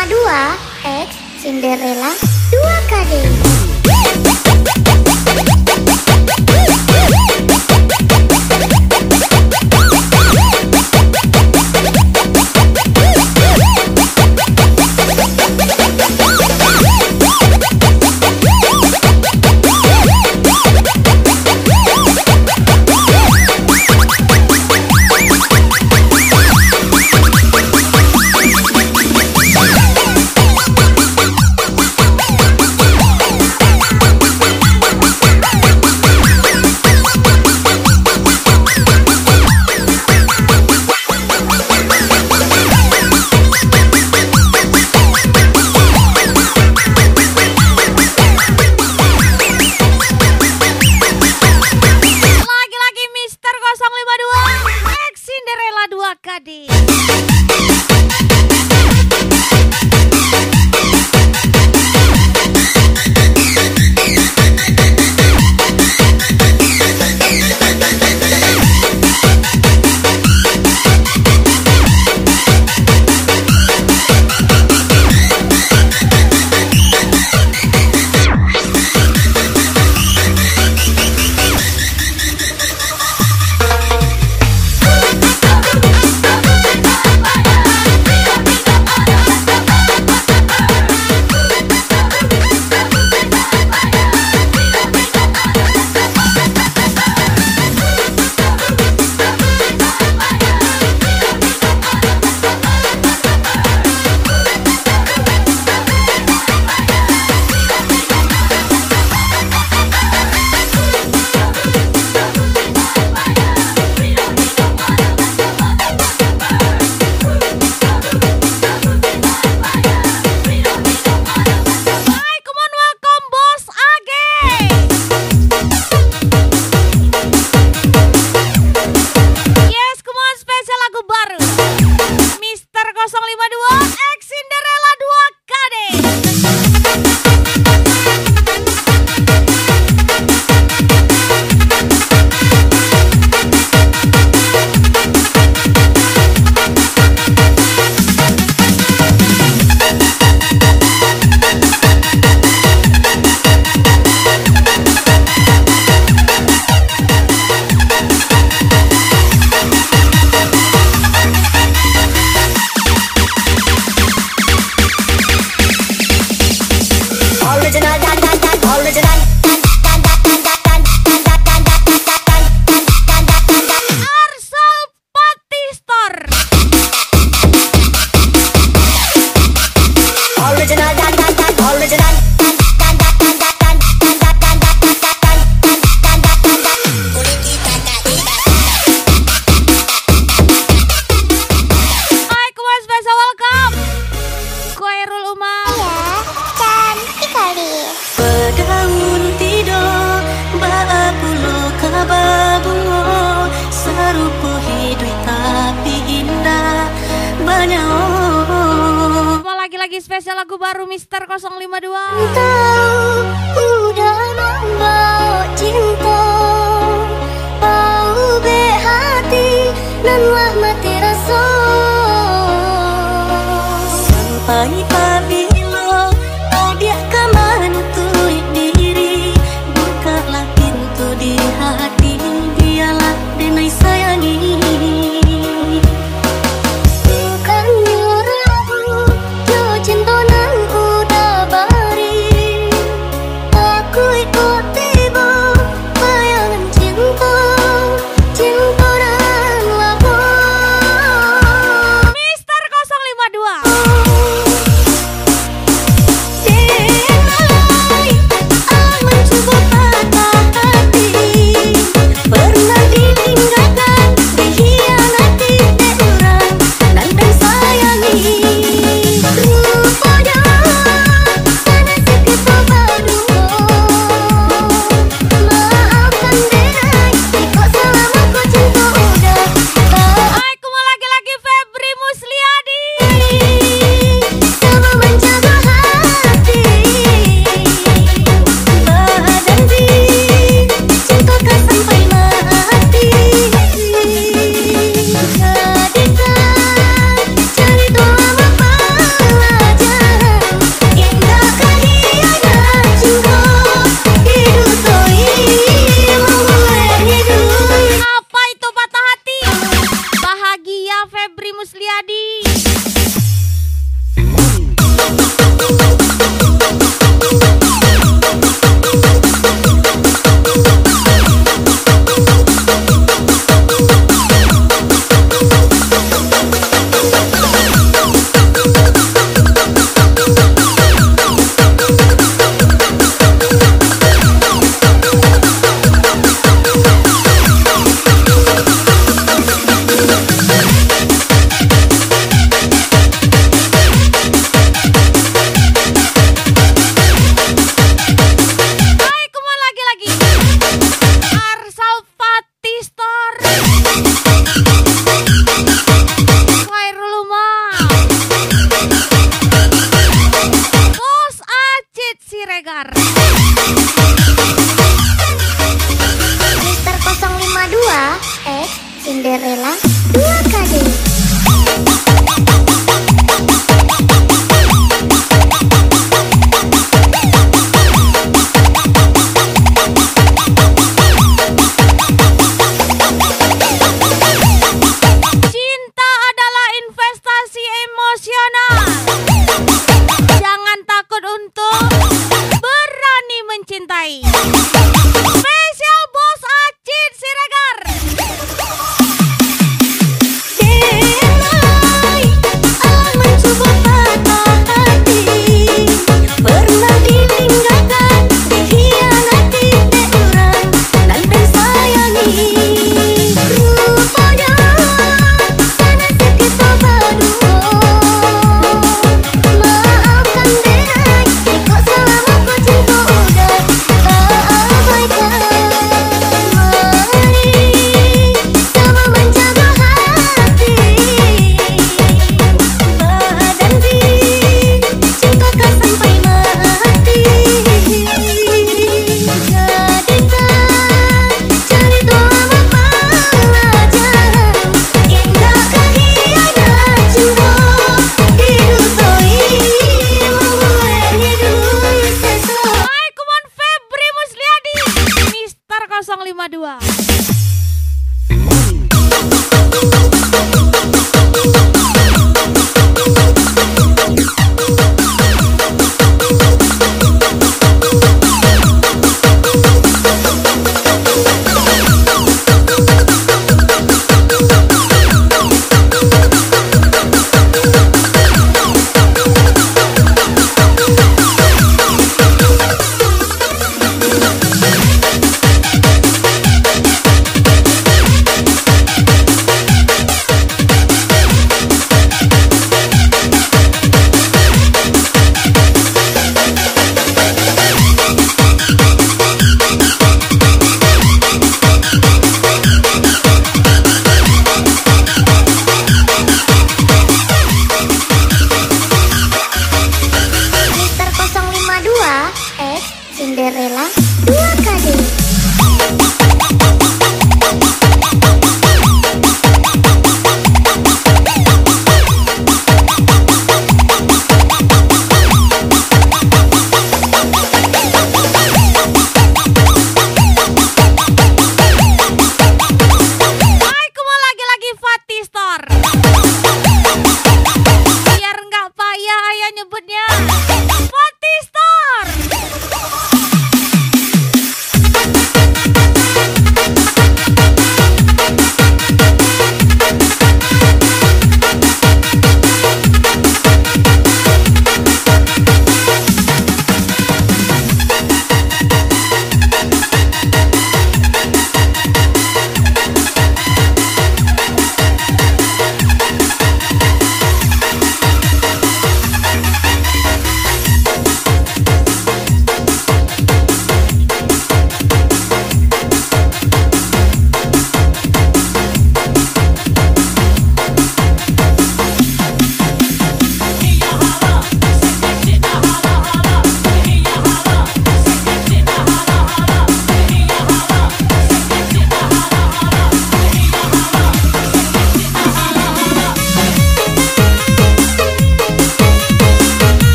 052 X Cinderella 2KD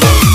Thank you.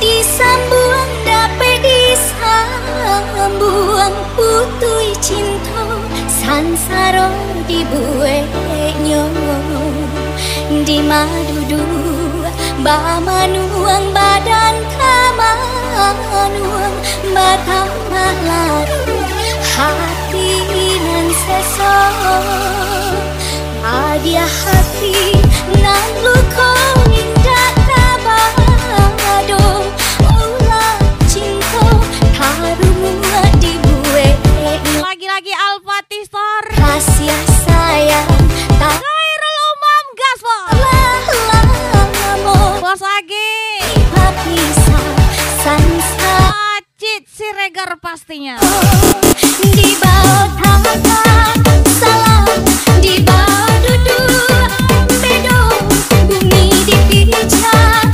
di sambung dapat disambung putui cinta sansaro dibueknya di madudu ba manuang ba kamanuang batang malaru hati nan sesok hadiah hati nan lukai lagi-lagi Al-Fatih Kasih sayang. Khairul Umam Gaspol. Bos lagi. Acit Siregar pastinya. Di bawah tangan salam di bawah duduk bedo bumi dipijak salah